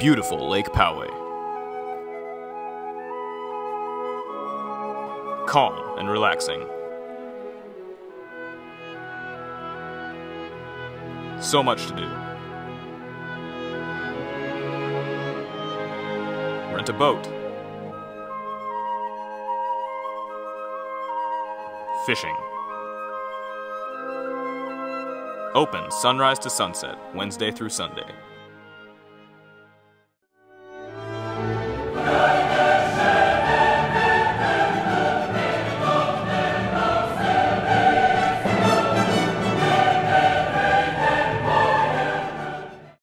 Beautiful Lake Poway. Calm and relaxing. So much to do. Rent a boat. Fishing. Open sunrise to sunset, Wednesday through Sunday.